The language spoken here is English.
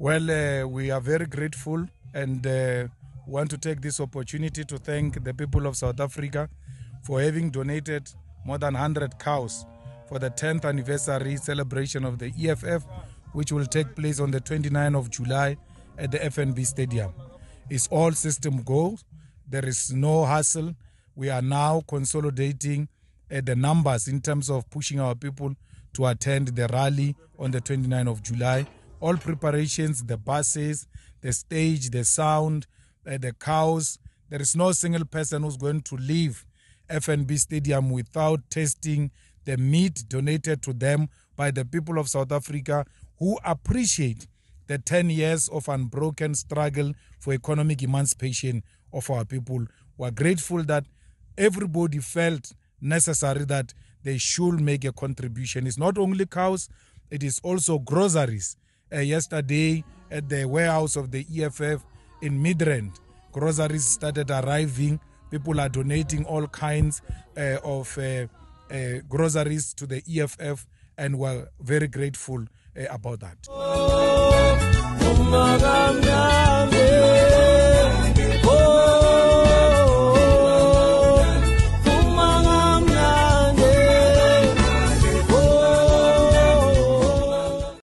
Well, uh, we are very grateful and uh, want to take this opportunity to thank the people of South Africa for having donated more than 100 cows for the 10th anniversary celebration of the EFF, which will take place on the 29th of July at the FNB Stadium. It's all system go. There is no hassle. We are now consolidating uh, the numbers in terms of pushing our people to attend the rally on the 29th of July. All preparations, the buses, the stage, the sound, uh, the cows. There is no single person who's going to leave FNB Stadium without tasting the meat donated to them by the people of South Africa who appreciate the 10 years of unbroken struggle for economic emancipation of our people. We're grateful that everybody felt necessary that they should make a contribution. It's not only cows, it is also groceries. Uh, yesterday at the warehouse of the EFF in Midrand, groceries started arriving. People are donating all kinds uh, of uh, groceries to the EFF, and we're very grateful about that.